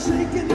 forsaken